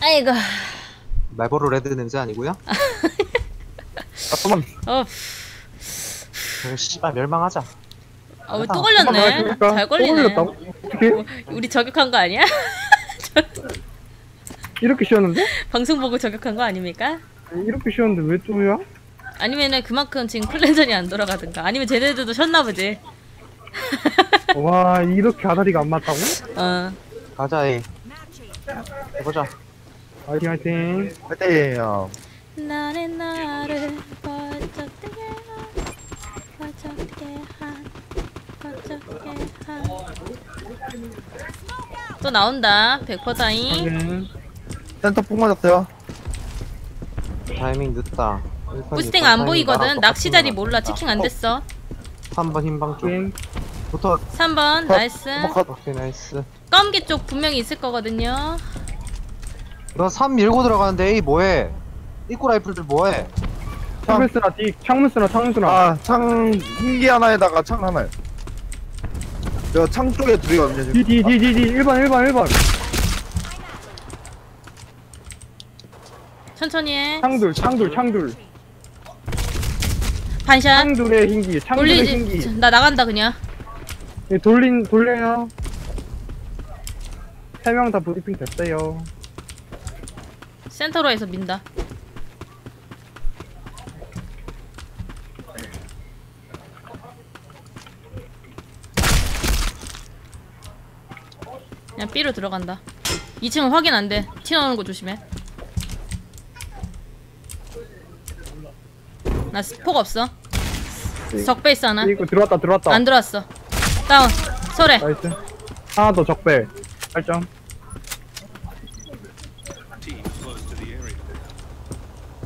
아이고. 말보로 레드 냄새 아니고요? 잠깐만. 어, 그 씨발 멸망하자. 어, 또 걸렸네. 잘 걸리네. 걸렸다고? 어떻게? 우리 저격한 거 아니야? 이렇게 쉬었는데? 방송 보고 저격한 거 아닙니까? 이렇게 쉬었는데 왜 또야? 아니면은 그만큼 지금 클렌전이 안 돌아가든가. 아니면 쟤네들도 쉬었나 보지. 와 이렇게 아다리가 안 맞다고? 어. 가자 이. 해보자. 화이팅 화이팅 화이팅이요. 나의 나를 번쩍게 한 번쩍게 한 번쩍게 한또 나온다 100%다잉 확인 센터 폭 맞았어요. 타이밍 늦다. 부스팅 안 보이거든 낚시 자리 몰라 체킹 안 됐어 3번 흰방 쪽. 확인 부터. 3번 나이스 컷. 오케이 나이스. 껌기 쪽 분명히 있을 거거든요 너3 밀고 들어가는데 에이 뭐해? 입구 라이플들 뭐해? 창문 쓰나 뒤 창문 쓰나 창문 쓰나. 아, 창, 흰기 하나에다가 창 하나. 저창 쪽에 둘이거든요, 지금. 뒤뒤뒤뒤 1번 1번 1번 천천히 해. 창둘 창둘 창둘. 반샷. 창둘의 흰기 창둘의 돌리지. 흰기. 나 나간다 그냥. 예, 돌린 돌려요. 세 명 다 브리핑 됐어요 센터로 해서 민다. 그냥 B로 들어간다. 2층은 확인 안돼. 티 나오는 거 조심해. 나 스폭 없어. 적베이스 하나. 이거 들어왔다 들어왔다. 안 들어왔어. 다운. 소래 나이스. 하나 더 적배. 8점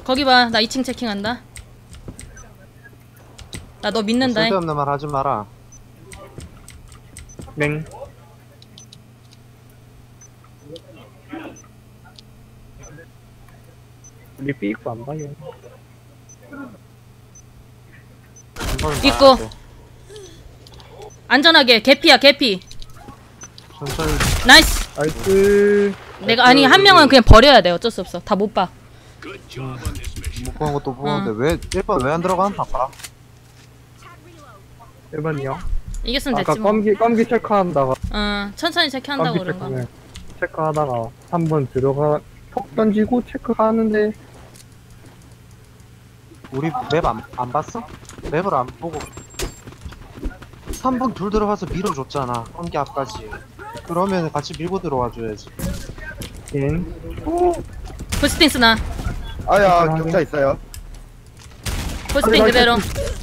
거기 봐. 나 2층 체킹한다. 나 너 믿는다. 쓸데없는 말 하지 마라. 맹. 우리 삐입고 안 봐요. 있고. 안전하게. 개피야 개피. 천천히. 나이스. 나이스. 내가 아니 한 명은 그냥 버려야 돼. 어쩔 수 없어. 다 못 봐 못 보는 것도 보는데 왜 1번 왜 안 들어가는 바꿔라. 1번이요? 이겼으면 아까 됐지 뭐. 껌기 껌기 체크한다가 어, 천천히 체크한다고 껌기 그런 거 체크 체크하다가 한번 들어가 톡 던지고 체크하는데. 우리 맵 안 안 봤어? 맵을 안 보고. 3번 둘 들어가서 밀어줬잖아 한개 앞까지. 그러면 같이 밀고 들어와 줘야지. 인 부스팅 쓰나 아야, 격차 있어요. 부스팅 아니, 그대로.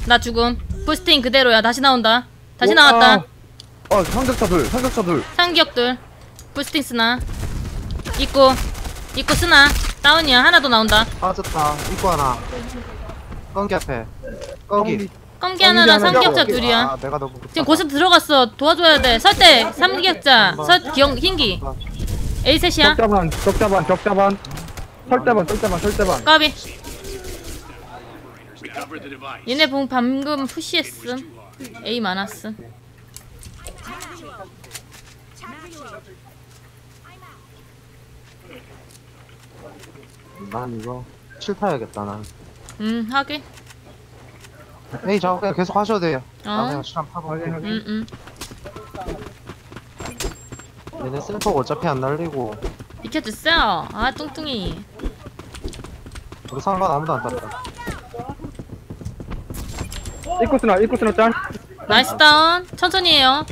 나 죽음. 부스팅 그대로야. 다시 나온다. 다시 오, 나왔다. 어, 상격차 둘, 상격차 둘. 상기역들 부스팅 쓰나? 입구. 입구 쓰나? 다운이야. 하나 더 나온다. 빠졌다. 입구 하나. 껌기 앞에. 껌기. 껌기. 하나랑 있고. 둘이야. 아 내가 너무 지금 고스 들어갔어. 도와줘야 돼. 설대. 삼기역자 설 기영 흰기. A 셋이야. 적자반 적자반 적자반 설대반 설대반 설대반 까비. 얘네 봉 방금 푸시했음. A 많았음. 난 이거 실타야겠다 난. 음 하게 에이 저 그냥 계속 하셔도 돼요. 어. 나 그냥 시간 파고 확인 확인. 음음. 얘네 셀폭 어차피 안 날리고. 비켜주세요. 아 뚱뚱이 우리 상관 아무도 안 땄다 이코스나 이코스나 짠. 나이스 다운. 천천히 해요.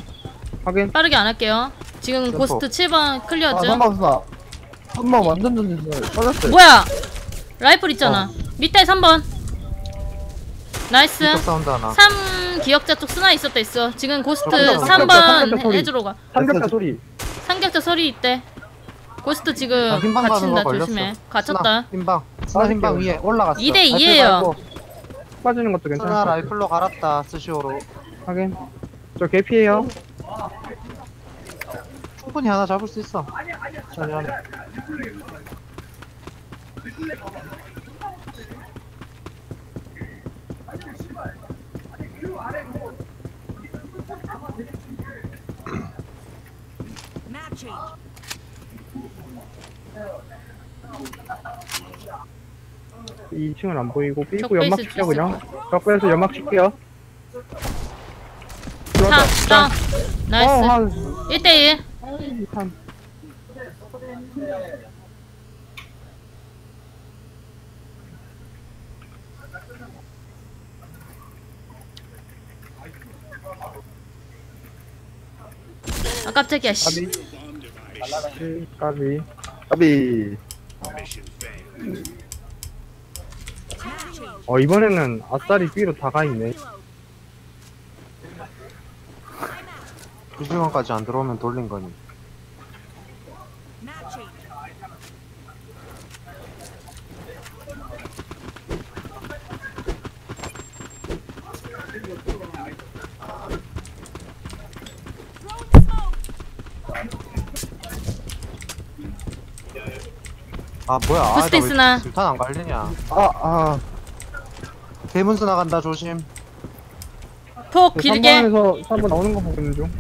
확인. 빠르게 안 할게요. 지금 템포. 고스트 7번 아, 클리어죠 3번 수나. 3번 완전 전진을 빠졌어요. 뭐야? 라이플 있잖아. 밑에 3번. 나이스. 이쪽 사운드 하나. 3 기억자 쪽 쓰나 있었다 있어. 지금 고스트 삼겹살, 3번 삼겹살 소리. 해주러 가. 삼겹자 소리. 삼격자 소리 있대. 고스트 지금 아, 흰방 가는 갇힌다. 거 걸렸어. 조심해. 갇혔다. 스나 흰방 흰방 위에 올라갔어 2대 라이플 2에요. 말고 빠지는 것도 괜찮아 라이플로 갈았다 스시오로. 확인. 저 개피에요. 충분히 하나 잡을 수 있어. 천천 히 하네 Map change. 2층은 안 보이고 삐고 연막 칠게요 주세요. 그냥. 적배에서 연막 칠게요. 차 들어왔다 다운 nice. 어, 한, 1대1 한. 아 깜짝이야 씨. 까비. 까비. 까비 어 이번에는 아싸리 B로 다 가 있네 두 시간까지 안 들어오면 돌린 거니. 아 뭐야? 아, 쓰나? 술탄 안 갈리냐? 아아. 대문수 나간다 조심. 폭 길게. 3번에서 3번 나오는 거 보고 있는 중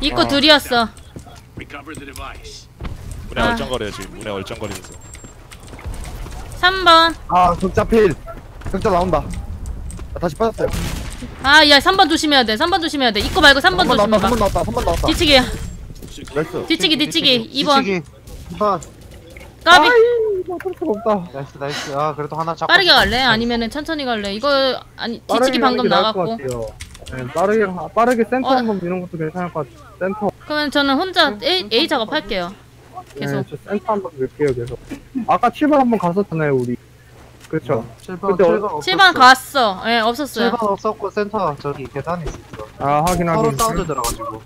입구 둘이었어. 문에 아. 얼쩡거려요 지금. 문에 얼쩡거리면서. 3번. 아, 격자 필. 격자 나온다. 아, 다시 빠졌어요. 아 야 3번 조심해야 돼. 3번 조심해야 돼. 입구 말고 3번 3번 나왔다 조심해봐. 3번 나왔다 3번 나왔다. 뒤치기. nice. 뒤치기 뒤치기. 2번 뒤치기. 2번. 까비 아이 뭐 어쩔 수가 없다 nice nice. 아 그래도 하나 잡고. 빠르게 갈래? 아니면은 천천히 갈래? 이거 아니 뒤치기 방금 가는 게 나을 것 나갔고 같아요. 네, 빠르게 빠르게 센터 어. 한번 미는 것도 괜찮을 것 같아 센터 그러면 저는 혼자 A, A 작업할게요 계속 네, 저 센터 한번 밀게요 계속 아까 7번 한번 갔었잖아요 우리 그렇죠 7번 그때 7번 7번 갔어 예 없었어요 7번 없었고 센터 저기 계단에 있었어. 아 확인 서로 확인 사운드 들어가지고.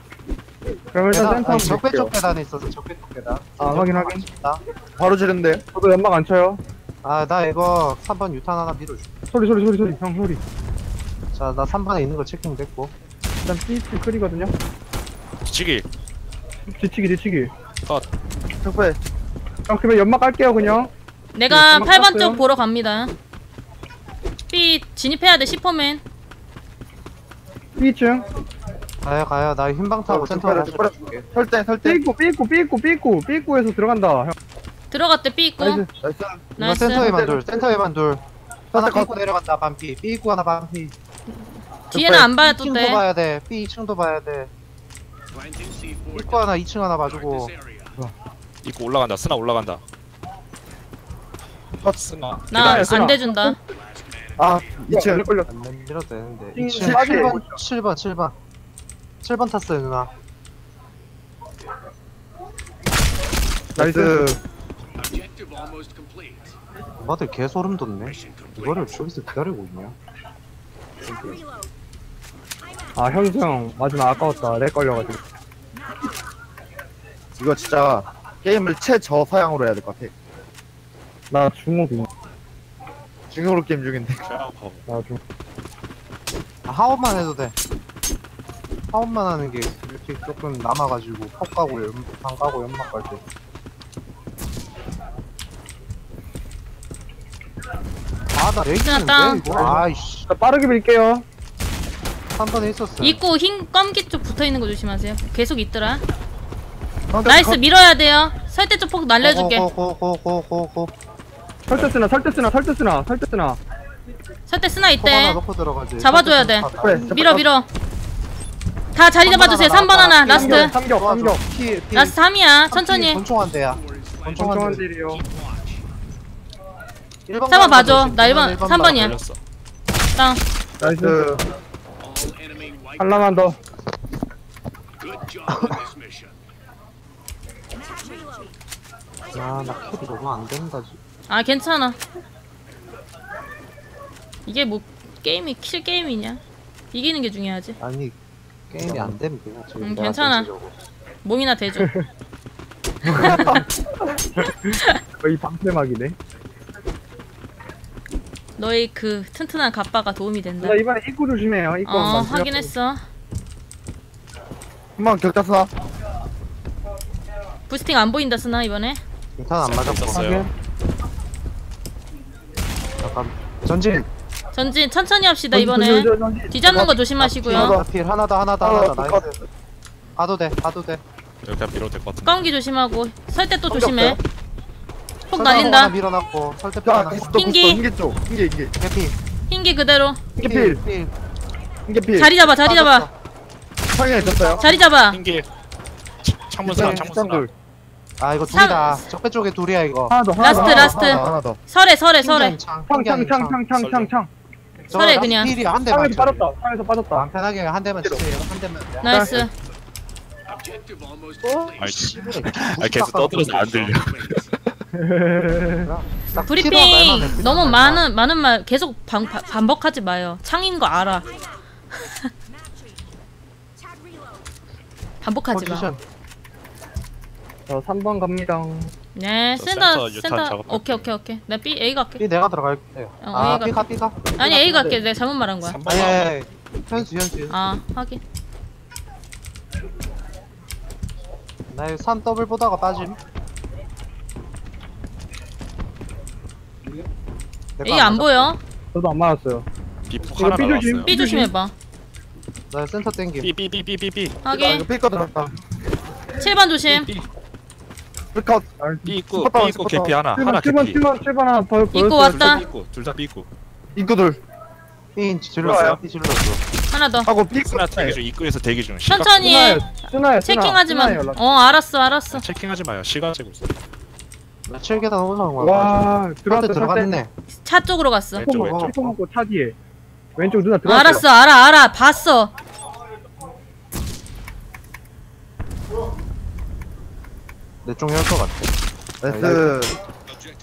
그럼 일단 계단 센터 아니 한번 적배 쪽 계단에 있어서 적배 쪽 계단. 아, 확인, 확인. 나. 바로 지른데. 저도 연막 안 쳐요. 아나 이거 3번 유탄 하나 밀어줘. 소리 소리 소리 소리. 형 소리. 자나 3번에 있는 거 checking 됐고. 일단 PH 클이거든요. 뒤치기. 뒤치기 뒤치기. 적배. 형 그러면 연막 깔게요 그냥. 내가 네, 8번 떴어요. 쪽 보러 갑니다. B 진입해야 돼 10호맨. 2층 가요 가요 나 흰방 타고 어, 센터. 줄게. 설대 설대 삐꾸 삐꾸 삐꾸 삐꾸 삐꾸에서 들어간다 형 들어갔대 있고 nice nice 이거 nice 센터에만 둘 센터에만 둘. 하나 삐고 내려간다 반피. 삐고 하나 반피. 뒤에는 안 봐야 또 2층도 돼 봐야 돼. B 2층도 봐야 돼. Planting C4. 삐고 하나 2층 하나 봐주고. 입고 올라간다 스나 올라간다 스나 나 계단에 안 대준다 아 2층 걸려 안 밀어도 되는데. 띵, 2층 빠지게 7번 7번 7번. 7번 탔어요 누나. nice Objective almost complete. 엄마들 개 소름 돋네. 이거를 저기서 기다리고 있냐? 아 형정 마지막 아까웠다 lag 걸려가지고 이거 진짜 게임을 최저사양으로 해야 될 것 같아 나 중옥이 중요로 게임 중인데 나 중. 아, 하원만 해도 돼. 하원만 하는 게 이렇게 조금 남아가지고 폭 가고 연, 방 가고 연막 갈 때. 아, 나 레이스 끝났다. 데 이거? 아이씨. 자 빠르게 밀게요 3번에 있었어. 입구 흰 검기 쪽 붙어 있는 거 조심하세요 계속 있더라 상대 nice 컷. 밀어야 돼요 설대 쪽폭 날려줄게 고고고고고고. 설대 쓰나 설대 쓰나 설대 쓰나 설대 쓰나 설대 쓰나 하나 있대 넣고 들어가지. 잡아줘야 돼. 그래, 밀어 밀어 다 자리 잡아주세요. 3번 하나. last. 삼격 삼격 피, 피. last 3이야. 천천히. 권총 한 대야. 권총 한 정정한 대. 딜이요 1번 3번 봐줘. 나 1번 3번이야. 걸렸어. 다운 nice. 하나만 더. Good job on this mission. 야, 나 kill이 너무 안 된다. 지금. 아 괜찮아. 이게 뭐 게임이 kill 게임이냐? 이기는 게 중요하지. 아니, 게임이 안 되면 그냥 지금 음, 내가 괜찮아. 전체적으로. 몸이나 대줘 거의 방패막이네 너의 그 튼튼한 갑바가 도움이 된다 나 이번에 입구 조심해요 입구 어 한번 확인했어 한번 격자 쓰나 boosting 안 보인다 쓰나 이번에 유탄 안 맞았고. 있었어요 잠깐. 전진. 전진 천천히 합시다 이번에 뒤잡는 거 조심하시고요. 하나 더 필, 하나 더, 하나 더, 하나 더. 어, nice. 가도 돼, 가도 돼. 하면 밀어도 될 것 같은데. 껌기 조심하고 설대 또 조심해. 폭 날린다. 밀어놨고 자 하나 흰기. 흰기 쪽 흰기 흰기. 개피. 흰기 그대로. 흰기 필. 필. 흰기 필. 자리 잡아 자리 잡아. 창에 졌어요? 자리 잡아. 흰기. 창문 네, 창문 둘. 아 이거 삼- 둘이다. 적배 쪽에 둘이야 이거. 하나 더 하나 last, 더, last. 설에 설에 설에. 창창창창창창 창 설에 그냥. 필이야 한 대만 창에서 빠졌다. 창에서 빠졌다. 마음 편하게 한 대만 치세요. 한 대만. nice. Objective almost complete. 아이씨 아 계속 떠들어서 안 들려. 딱 브리핑 너무. 많은 많은 말 계속 반, 바- 반복하지 마요. 창인 거 알아. 반복하지 마. 저 3번 갑니다 네, 저 센터 센터. 오케이 오케이 오케이. 나 B A 갈게. B 내가 들어갈게요. 어, 아 A가 B가 B가 아니 A 갈게. 내가 잘못 말한 거야. 3번 아니 아니 아니. 현수 현수. 아 하긴 나 이거 3 더블 보다가 빠짐. A 안 보여? 저도 안 맞았어요. 비폭 하나. 나왔어요. B 조심해봐. 나 센터 땡김. 삐삐삐삐삐삐 아 하긴 이거 필거 들어갔다 7번 조심. 필 컷. 삐 있고 스포 다운, 삐 있고 개피 하나 하나 7번 개피. 7번 7번 하나 더 입고 보였어요. 왔다. 둘다 둘다 삐고. 인구 둘 B 질렀어요. B 질렀어 하나 더. 하고 삐 스나 대기 중 입구에서 대기 중. 시각 천천히 해 쓰나요 checking하지 마 어 알았어 알았어. checking하지 마요. 시간 재고 있어 나 7계단 올라온 거야. 와 들어왔다 들어갔네. 차 쪽으로 갔어. 왼쪽 어, 왼쪽. 먹고 차 뒤에. 왼쪽 누나 들어왔어 알았어 알아 알아. 봤어 내쪽 열것 같아. nice.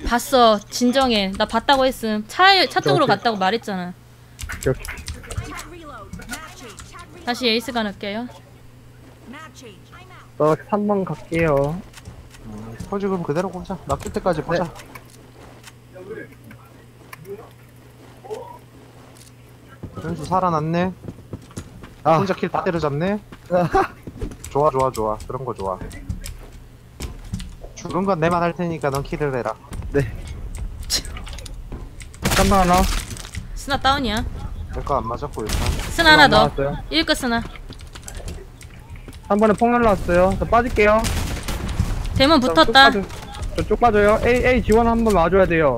봤어. 진정해. 나 봤다고 했음. 차, 차 쪽으로 오케이. 갔다고 말했잖아. 오케이. 다시 에이스 가놓을게요. 저 3번 갈게요. 포지 그럼 그대로 보자 낚일 때까지 보자 현수 살아났네. 아 혼자 킬 다 때려잡네. 좋아 좋아 좋아. 그런 거 좋아 죽은 건 내만 할 테니까 넌 킬을 해라. 3번 하나. 스나 다운이야. 내거 안 맞았고 일단. 스나 하나 더. 나왔어요. 1급 스나. 3번에 폭 날라왔어요. 저 빠질게요. 대문 저 붙었다. 빠져- 저쪽 빠져요. A A 지원 한 번 와줘야 돼요.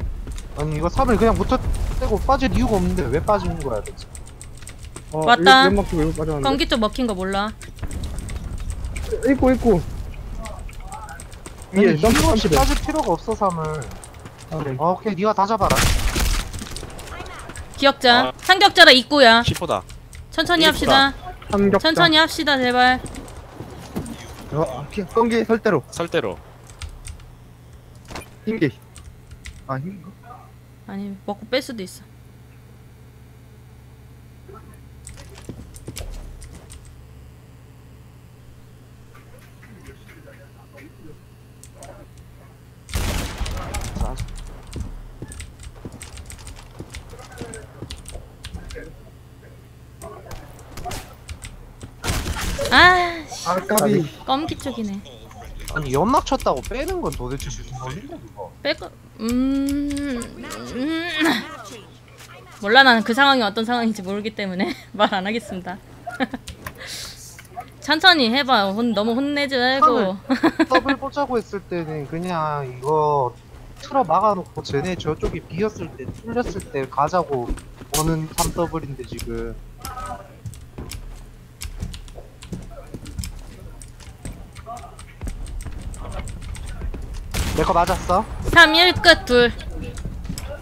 아니 이거 3을 그냥 붙어 떼고 빠질 이유가 없는데 왜 빠지는 거야 대체? 어, 왔다. 왼왼 검기 쪽 먹힌 거 몰라. 있고 있고 아니 위에 이유 점프 없이 점프 빠질 필요가 없어 3을. 어, 오케이 니가 다 잡아라. 기억자. 아. 상격자라 입구야 10호다. 천천히 일구다. 합시다. 삼격자. 천천히 합시다 제발. 어, 피- 끈기 설대로. 설대로. 흰기 아 흰기 아니 먹고 뺄 수도 있어 자, 아 씨, 아까비 검기 쪽이네. 아니 연막 쳤다고 빼는 건 도대체 무슨 말인데 그거? 뺄거 음... 음... 몰라 나는 그 상황이 어떤 상황인지 모르기 때문에 말 안 하겠습니다. 천천히 해봐. 혼, 너무 혼내지 말고. 더블 보자고 했을 때는 그냥 이거 틀어 막아놓고 쟤네 저쪽이 비었을 때 뚫렸을 때 가자고 오는 3더블인데 지금 내 거 맞았어? 3 1끝 둘.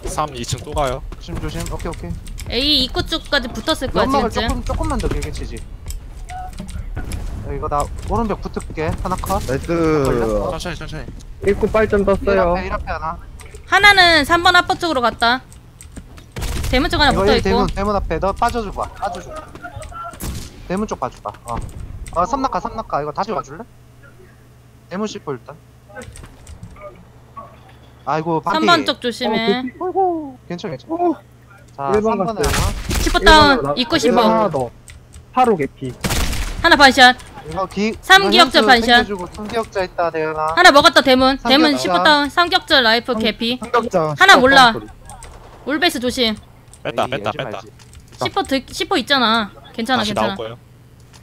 3 2층 또 가요. 조심 조심. 오케이 오케이. A 입구 쪽까지 붙었을 거야 연막을 조금 조금만 더 길게 치지. 야, 이거 나 오른벽 붙을게. 하나 컷. 나이스. 천천히 천천히. 입구 빨점 1 떴어요. 앞에 1 앞에 하나. 하나는 3번 앞버 쪽으로 갔다. 대문 쪽 하나 이거 붙어 이 있고. 대문 대문 앞에 너 빠져줘봐. 빠져줘. 대문 쪽 봐줘봐. 어. 어 삼낙가 삼낙가 이거 다시 와줄래? 대문 씹고 일단 아이고 반피 3번 쪽 조심해. 아이고 괜찮아 괜찮아. 오자 일번 3번에 갔어요. 하나. 10호 다운 입구 1번 10호 하나 더. 바로 개피. 하나 반샷. 이거 기 삼기역자 이거 현수 반샷. 챙겨주고 삼기역자 있다 대현아. 하나 먹었다 대문. 대문 삼겹살. 10호 다운 삼격절 라이프 개피. 삼격자. 하나 몰라. 울베스 조심. 뺐다 에이, 뺐다 뺐다. 말지. 10호 드, 10호 있잖아. 괜찮아 다시 괜찮아. 나올 거예요.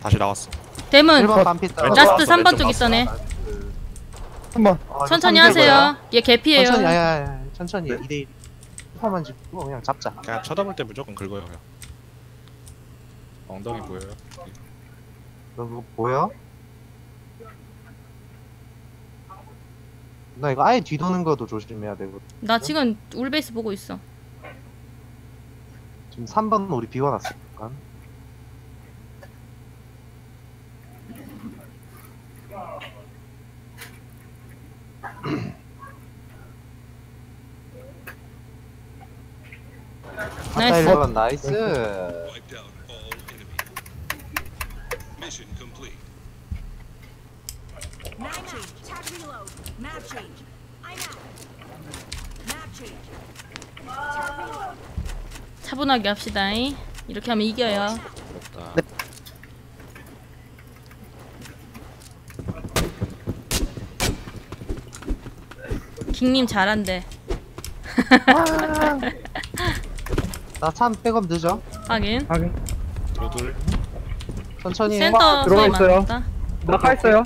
다시 나왔어. 대문. 1번 반피 왼쪽 라스트 나왔어, 3번 왼쪽 쪽 나왔어. 있다네 한번 어, 이거 천천히. 하세요. 얘 개피예요. 천천히 아야 천천히 2대1 슈퍼만 짚고 그냥 잡자 그냥 쳐다볼 때 무조건 긁어요 그냥 엉덩이 보여요 너 그거 보여? 나 이거 아예 뒤도는 것도 조심해야 되고 나 지금 울베이스 보고 있어. 지금 3번 우리 비워놨으니까 나이스. 나이스 나이스. 차분하게 합시다. 이렇게 하면 이겨요. 그 킹님 잘한대. 나참 백업 늦어 하긴. 확인. 로들 천천히 해 센터 들어가 있어요. 나가 있어요.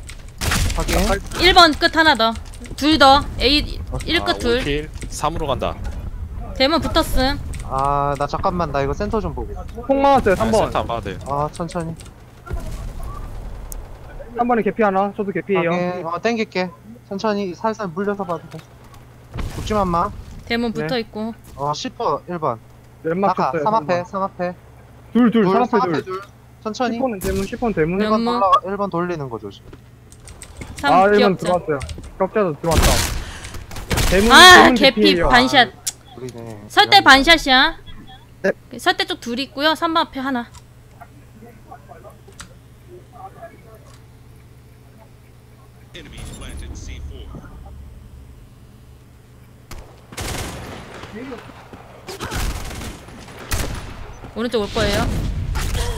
확인 1번 끝 하나 더. 둘 더. A 1끝 아, 둘. 5킬 3으로 간다 대문 붙었음. 아 나 잠깐만 나 이거 센터 좀 보고 폭. 아, 3번. 센터 안 봐도 돼 아 천천히 3번에 개피 하나. 저도 개피예요. 확인 어 땡길게 천천히 살살 물려서 봐도 돼 죽지 만 마 대문 네. 붙어 있고. 어 10번 1번 왼막 나가 쳤어요. 3 앞에 3 앞에 둘, 둘, 둘, 3삼 앞에 둘. 둘 천천히 10번은 대문, 10번 대문. 몇 1번 연무? 돌아가 1번 돌리는 거 조심 3 아, 1번 귀엽죠. 들어왔어요. 격자도 들어왔다. 대문, 아 대문 개피 개피예요. 반샷. 우리네 설대 반샷이야. 네. 설대 쪽둘 있고요. 3번 앞에 하나. 오른쪽 올 거예요.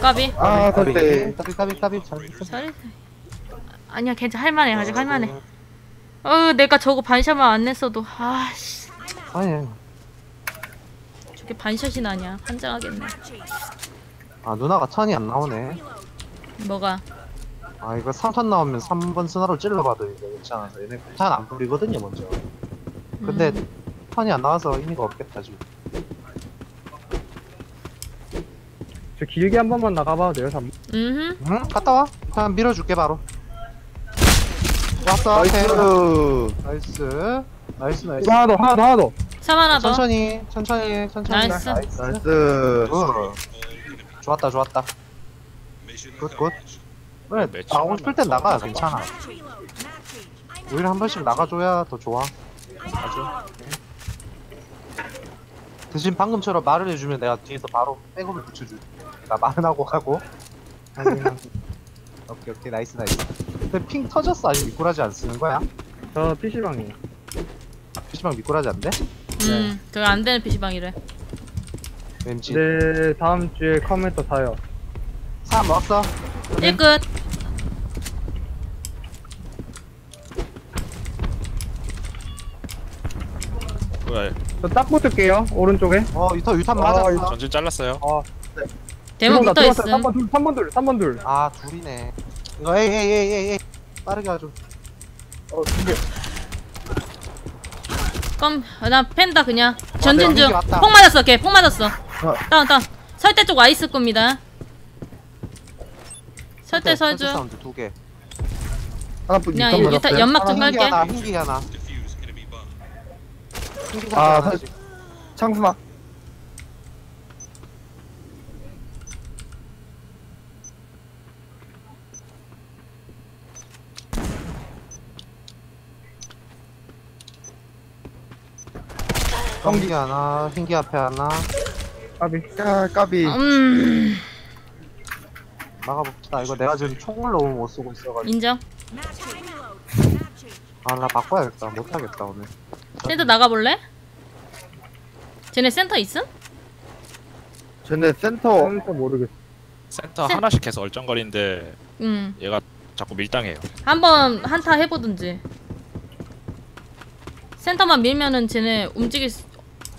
까비. 아 설때 까비 까비 까비 잘 잘해. 아니야 괜찮 할만해 아직 할만해. 어 내가 저거 반샷만 안 냈어도 아씨 아니 저게 반샷이 나냐 환장하겠네. 아 누나가 턴이 안 나오네 뭐가? 아 이거 3턴 나오면 3번 스나로 찔러봐도 이거 괜찮아서 얘네 턴안 뿌리거든요 먼저 근데 음. 턴이 안 나와서 의미가 없겠다 지금 저 길게 한 번만 나가봐도 돼요, 3번. 음. 응? 갔다 와 그냥 밀어줄게 바로 왔어 nice nice nice nice 하나 더, 하나 더, 하나 더. 3 하나 더. 천천히 천천히 천천히 nice. Nice good. 좋았다 좋았다 good good. 그래 매치 나오고 싶을 땐 나가 괜찮아 오히려 한 번씩 나가줘야 더 좋아 맞아 대신 방금처럼 말을 해주면 내가 뒤에서 바로 백업을 붙여줄게 나 말은 하고 가고 오케이 오케이 nice nice 근데 핑 터졌어 아직 미꾸라지 안 쓰는 거야? 저 PC방이에요. PC방 미꾸라지 안 돼? 음. 그거 안 되는 PC방이래. 왠지 네, 다음 주에 컴퓨터 사요. 사 먹었어 1끝. 뭐야 저딱 붙을게요, 오른쪽에. 어 유타 유탄 아, 맞았어 전진 잘랐어요 대문 들어온다, 붙어 들어왔어요. 있음. 3번 둘, 3번 둘, 3번 둘. 아 둘이네 이거 에이 에이 에이 에이 에이 빠르게 하죠 어, 이게. 그럼 나 팬다 그냥. 전진 네, 중. 이게 맞다. 폭 맞았어. 걔 폭 맞았어. 다운 다운. 설대 쪽 와 있을 겁니다. 설대 설주. 사운드 두개 하나 뿐 그냥 유탄 유타 맞았어요 연막 좀 흰기 깔게. 하나 흰기 하나 아, 창수나 흰기 하나 흰기 앞에 하나. 까비. 야 까비. 음. 막아봅시다. 이거 내가 지금 총을 너무 못 쏘고 있어가지고. 인정. 아 나 바꿔야겠다. 못하겠다 오늘 센터 나가 볼래? 쟤네 센터 있음? 쟤네 센터 센터 모르겠어. 센터 센- 하나씩 해서 얼쩡거리는데 음. 얘가 자꾸 밀당해요 한번 한타 해보든지. 센터만 밀면은 쟤네 움직일 수-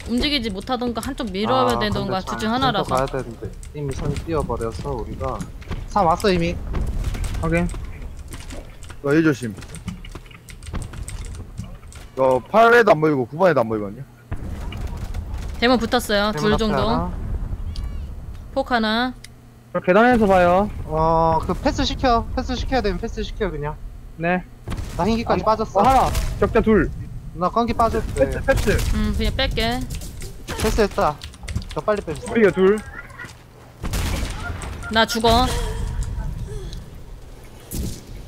움직이지 못하던가 한쪽 밀어야 아, 되던가 둘중참 하나라서. 가야 되는데 이미 손이 뛰어버려서 우리가 3 왔어 이미 확인. 너희 조심 어 8에도 안 보이고 9번에도 안 보이거든요 대문 붙었어요. 둘 대문 정도. 폭 하나. 저 계단에서 봐요. 어, 그 패스 시켜. 패스 시켜야 되면 패스 시켜 그냥. 네. 나 흰기까지 어, 빠졌어. 하나. 적자 둘. 나 건기 빠졌대. 패스, 패스. 음 그냥 뺄게. 패스했다. 더 빨리 빼줬어. 우리가 둘. 나 죽어.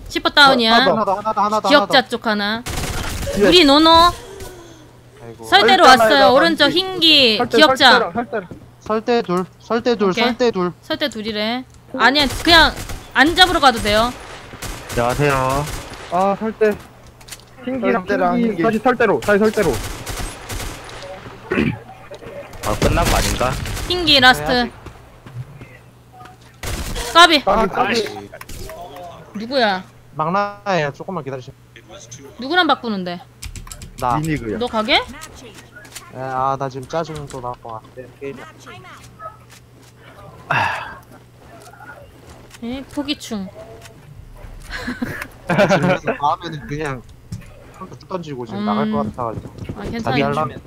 시퍼 다운이야. 하나 하나 더, 하나 더, 하나 더. 기억자 하나 더. 쪽 하나. 예. 우리 노노 아이고. 설대로 설대 왔어요. 오른쪽. 흰기 기억자. 설대 둘, 설대 둘. 설대 둘. 설대 둘이래. 아니야 그냥 안 잡으러 가도 돼요. 안녕하세요. 아, 설대. 흰기랑 설대랑 흰기. 다시 설대로. 다시 설대로. 아, 끝난 거 아닌가? 흰기 라스트. 네, 까비. 아 까비 누구야? 막나야 조금만 too 누구랑 바꾸는데? 나. 미니그야 너 가게? Map change. 예, 아, 나 지금 짜증도 나고 같아. 게임. 에 포기충. 다음에는 그냥 쭉 던지고 지금 음. 나갈 것 같아가지고. 아 괜찮아. 하려면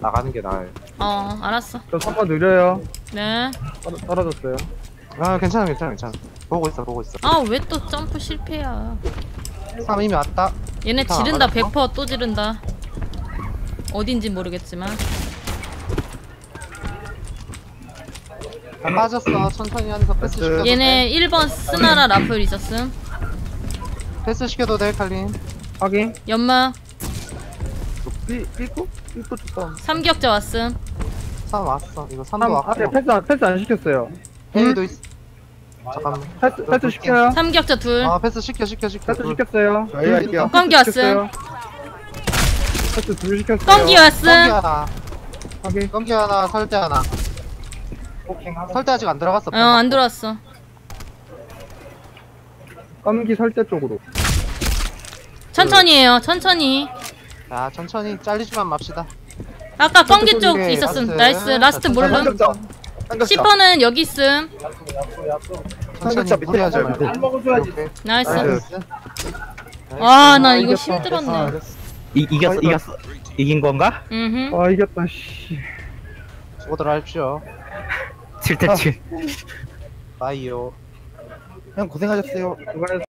나가는 게 나아요. 어 알았어. 저 선거 느려요. 네. 떨어, 떨어졌어요. 아, 괜찮아, 괜찮아, 괜찮아. 보고 있어, 보고 있어. 아 왜 또 점프 실패야? 3 이미 왔다. 얘네 다 지른다. 알았어? 100%또 지른다. 어딘진 모르겠지만. 다 빠졌어. 천천히 하면서 패스 패스. 시켜도 얘네 1번 스나라 라플 있었음. 돼. 패스 시켜도 돼, 칼린. 확인. 연마 삐 삐꾸 삐꾸 좋다 삼격자 왔음. 3 왔어. 이거 3도 삼, 앞에 왔고. 패스, 안- 패스 안 시켰어요. 헤이도 있어. 잠깐만. 패스, 패스 시켜요. 삼격자 둘. 아, 패스 시켜, 시켜, 시켜. 패스 시켰어요. 저희 할게요 껌기 왔음. 시켰어요. 패스 둘 시켰어요. 껌기 껌기 왔음. 하나. 확인. 껌기 하나, 설대 하나. 설대 아직 안 들어갔어. 어 안 들어왔어. 껌기 설대 쪽으로. 천천히 해요. 천천히. 자, 천천히 잘리지만 맙시다. 아까 껌기 쪽 있었음. Nice. Last 자, 몰름. 삼격자 삼격자 10번은 여기 있음. 삼격자 밑에 말고. 오케이. Nice. Nice. 와, 나 아, 이거. 힘들었네. 아, 이겼어. 이, 이겼어, 이겼어. 이긴 건가? 음. 아, 이겼다, 씨. 수고들 하십시오. 7대 7. bye요. 형 고생하셨어요 수고하셨어요.